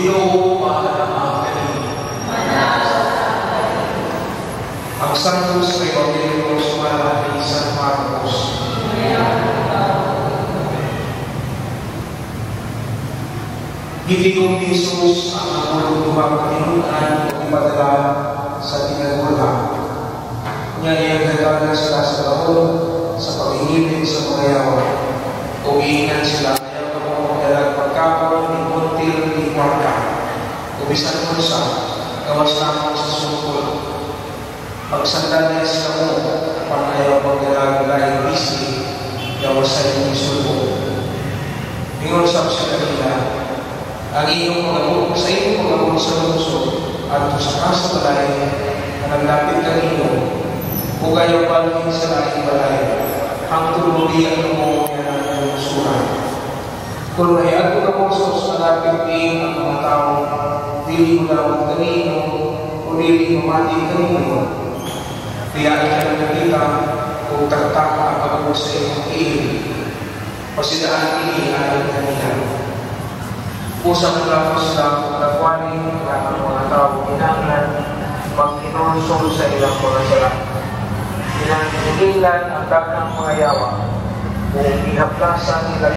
Ginoo kanino. Ang Santos ay Evangelio sumala ni San Marcos. Gitigong ni Jesus ang mga lumang katinunan o ipadala sa tinagula. Niya iyang nagkala sila sa taon sa paghihiling sa mga yawa. Umiingan sila Ubisan mo sa gawas lamang sa sungkol. Pagsandal niya sila mo, panayaw magdalag laing bisi, gawas sa iyong sulbo. Ingon sa sa kanila, ang iyong mga sa iyong mga sa lungsod at sa kasa balay na naglapit kanino o kayo palingin sa laking balay ang tulubihan mo yan ang lungsuran. Kung may ako na mo sa malapit din ang mga tao, mo dapat kanino o dili mo mati kanino. Kaya ka na nakita o tagtaka ang pagod sa iyong iil. Pasidaan ini ayon kanina. Usap lang sa pagkakwani ng mga tao kinanglan magkinulsol sa ilang mga sala. Kinanglan ang dagang mga yawa kung ihaplasan nila